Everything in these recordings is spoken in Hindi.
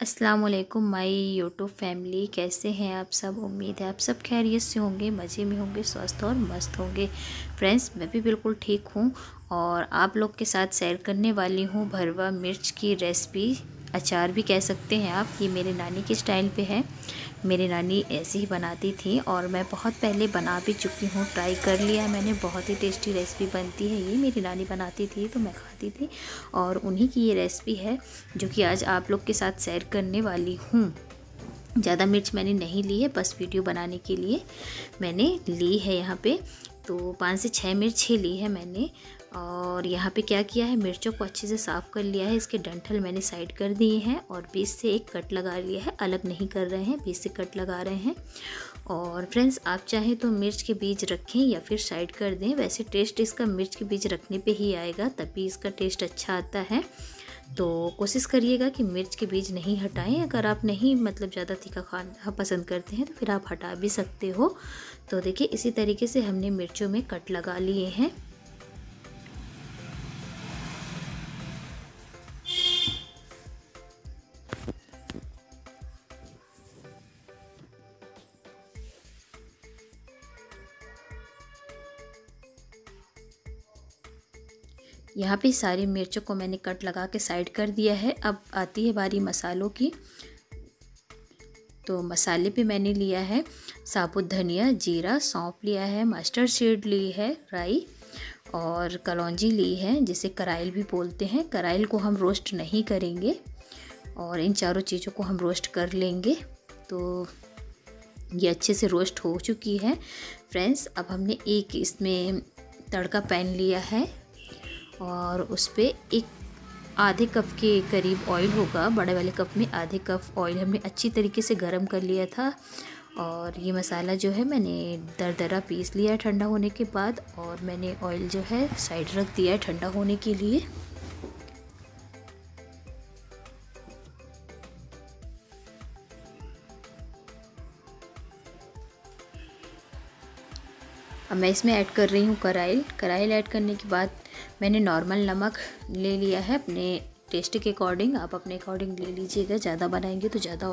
अस्सलाम वालेकुम, माय यूट्यूब फैमिली। कैसे हैं आप सब? उम्मीद है आप सब खैरियत से होंगे, मज़े में होंगे, स्वस्थ और मस्त होंगे। फ्रेंड्स, मैं भी बिल्कुल ठीक हूँ और आप लोग के साथ शेयर करने वाली हूँ भरवा मिर्च की रेसिपी। अचार भी कह सकते हैं आप, ये मेरे नानी के स्टाइल पे है। मेरी नानी ऐसे ही बनाती थी और मैं बहुत पहले बना भी चुकी हूँ, ट्राई कर लिया मैंने, बहुत ही टेस्टी रेसिपी बनती है ये। मेरी नानी बनाती थी तो मैं खाती थी और उन्हीं की ये रेसिपी है जो कि आज आप लोग के साथ शेयर करने वाली हूँ। ज़्यादा मिर्च मैंने नहीं ली है, बस वीडियो बनाने के लिए मैंने ली है यहाँ पे। तो पाँच से छः मिर्च ही ली है मैंने और यहाँ पे क्या किया है? मिर्चों को अच्छे से साफ़ कर लिया है। इसके डंठल मैंने साइड कर दिए हैं और बीस से एक कट लगा लिया है। अलग नहीं कर रहे हैं बीस से कट लगा रहे हैं। और फ्रेंड्स, आप चाहें तो मिर्च के बीज रखें या फिर साइड कर दें। वैसे टेस्ट इसका मिर्च के बीज रखने पे ही आएगा, तभी इसका टेस्ट अच्छा आता है। तो कोशिश करिएगा कि मिर्च के बीज नहीं हटाएँ। अगर आप नहीं मतलब ज़्यादा तीखा खाना पसंद करते हैं तो फिर आप हटा भी सकते हो। तो देखिए, इसी तरीके से हमने मिर्चों में कट लगा लिए हैं। यहाँ पे सारी मिर्चों को मैंने कट लगा के साइड कर दिया है। अब आती है बारी मसालों की। तो मसाले पे मैंने लिया है। साबुत धनिया, जीरा सौंप लिया है मस्टर्ड सीड ली है, राई और कलौजी ली है, जिसे कराइल भी बोलते हैं। कराइल को हम रोस्ट नहीं करेंगे और इन चारों चीज़ों को हम रोस्ट कर लेंगे। तो ये अच्छे से रोस्ट हो चुकी है। फ्रेंड्स अब हमने एक इसमें तड़का पैन लिया है। और उस पर एक आधे कप के करीब ऑयल होगा। बड़े वाले कप में आधे कप ऑयल हमने अच्छी तरीके से गर्म कर लिया था और ये मसाला जो है मैंने दर दरा पीस लिया है ठंडा होने के बाद और मैंने ऑयल जो है साइड रख दिया है ठंडा होने के लिए। अब मैं इसमें ऐड कर रही हूँ कराइल। कराइल ऐड करने के बाद मैंने नॉर्मल नमक ले लिया है अपने टेस्ट के अकॉर्डिंग। आप अपने अकॉर्डिंग ले लीजिएगा। ज़्यादा बनाएँगे तो ज़्यादा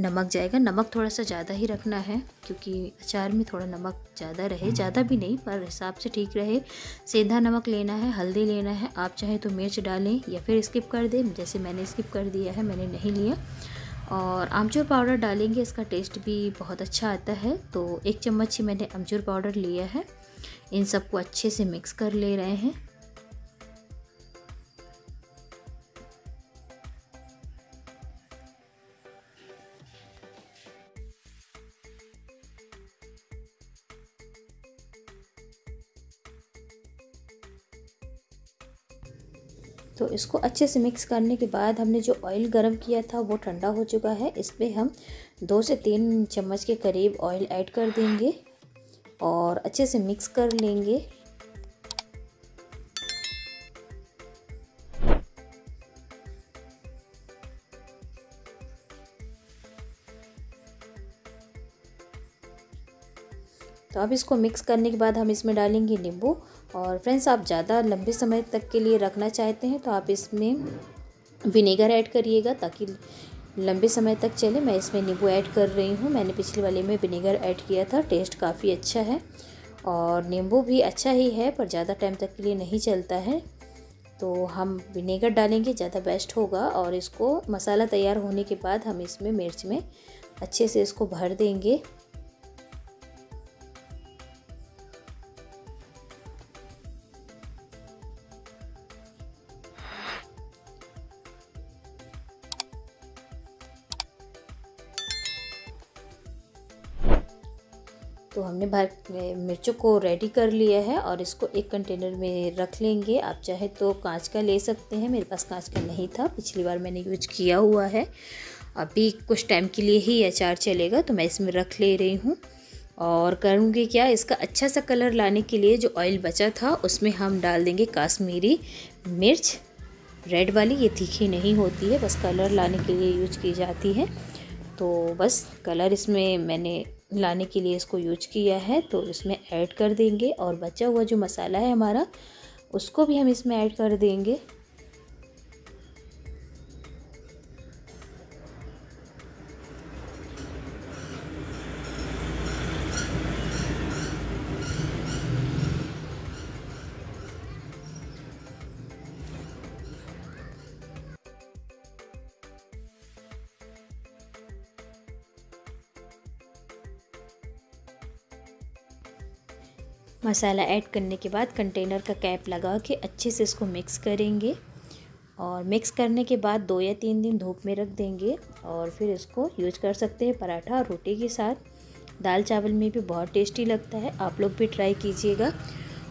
नमक जाएगा। नमक थोड़ा सा ज़्यादा ही रखना है क्योंकि अचार में थोड़ा नमक ज़्यादा रहे। ज़्यादा भी नहीं, पर हिसाब से ठीक रहे। सीधा नमक लेना है, हल्दी लेना है। आप चाहें तो मिर्च डालें या फिर स्किप कर दें। जैसे मैंने स्किप कर दिया है, मैंने नहीं लिया। और आमचूर पाउडर डालेंगे, इसका टेस्ट भी बहुत अच्छा आता है। तो एक चम्मच ही मैंने आमचूर पाउडर लिया है। इन सबको अच्छे से मिक्स कर ले रहे हैं। तो इसको अच्छे से मिक्स करने के बाद हमने जो ऑयल गर्म किया था, वो ठंडा हो चुका है। इस पर हम दो से तीन चम्मच के करीब ऑयल ऐड कर देंगे और अच्छे से मिक्स कर लेंगे। तो अब इसको मिक्स करने के बाद हम इसमें डालेंगे नींबू। और फ्रेंड्स, आप ज़्यादा लंबे समय तक के लिए रखना चाहते हैं तो आप इसमें विनेगर ऐड करिएगा ताकि लंबे समय तक चले। मैं इसमें नींबू ऐड कर रही हूँ। मैंने पिछले वाले में विनेगर ऐड किया था। टेस्ट काफ़ी अच्छा है और नींबू भी अच्छा ही है, पर ज़्यादा टाइम तक के लिए नहीं चलता है। तो हम विनेगर डालेंगे, ज़्यादा बेस्ट होगा और इसको मसाला तैयार होने के बाद हम इसमें मिर्च में अच्छे से इसको भर देंगे। तो हमने भर मिर्चों को रेडी कर लिया है और इसको एक कंटेनर में रख लेंगे। आप चाहे तो कांच का ले सकते हैं। मेरे पास कांच का नहीं था। पिछली बार मैंने यूज़ किया हुआ है। अभी कुछ टाइम के लिए ही अचार चलेगा तो मैं इसमें रख ले रही हूँ। और करूँगी क्या? इसका अच्छा सा कलर लाने के लिए जो ऑयल बचा था, उसमें हम डाल देंगे काश्मीरी मिर्च। रेड वाली, ये तीखी नहीं होती है, बस कलर लाने के लिए यूज़ की जाती है। तो बस कलर इसमें मैंने लाने के लिए इसको यूज़ किया है तो इसमें ऐड कर देंगे। और बचा हुआ जो मसाला है हमारा, उसको भी हम इसमें ऐड कर देंगे। मसाला ऐड करने के बाद कंटेनर का कैप लगा के अच्छे से इसको मिक्स करेंगे। और मिक्स करने के बाद दो या तीन दिन धूप में रख देंगे और फिर इसको यूज़ कर सकते हैं पराठा और रोटी के साथ। दाल चावल में भी बहुत टेस्टी लगता है, आप लोग भी ट्राई कीजिएगा।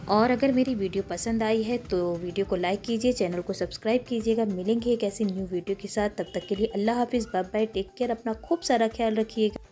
और अगर मेरी वीडियो पसंद आई है तो वीडियो को लाइक कीजिए चैनल को सब्सक्राइब कीजिएगा। मिलेंगे एक ऐसी न्यू वीडियो के साथ, तब तक के लिए अल्लाह हाफिज़ बाय बाय टेक केयर अपना खूब सारा ख्याल रखिएगा।